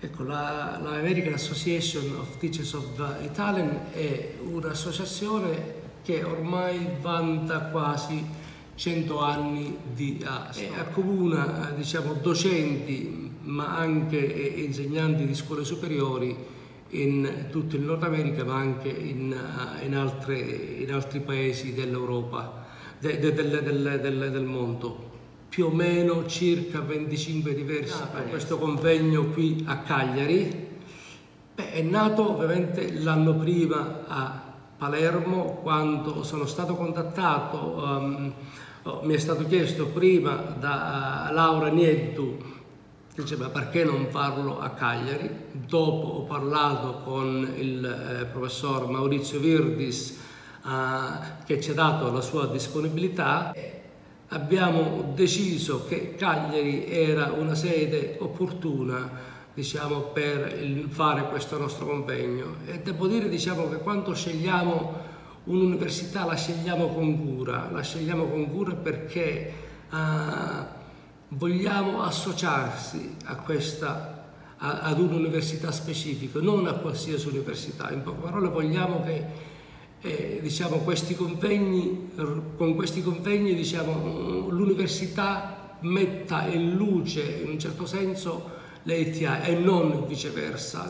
Ecco, la, la, American Association of Teachers of Italian è un'associazione che ormai vanta quasi 100 anni di uh, e accomuna diciamo, docenti ma anche insegnanti di scuole superiori in tutto il Nord America ma anche in, in, altre, in altri paesi dell'Europa, de, de, de, del mondo più o meno circa 25 diversi ah, questo convegno qui a Cagliari. Beh, è nato ovviamente l'anno prima a Palermo quando sono stato contattato, um, oh, mi è stato chiesto prima da uh, Laura Nieddu, diceva perché non farlo a Cagliari, dopo ho parlato con il eh, professor Maurizio Virdis uh, che ci ha dato la sua disponibilità abbiamo deciso che Cagliari era una sede opportuna diciamo, per fare questo nostro convegno e devo dire diciamo, che quando scegliamo un'università la scegliamo con cura, la scegliamo con cura perché uh, vogliamo associarsi a questa, a, ad un'università specifica, non a qualsiasi università. In poche parole vogliamo che eh, diciamo, questi convegni, con questi convegni diciamo, l'università metta in luce in un certo senso l'ETA e non viceversa.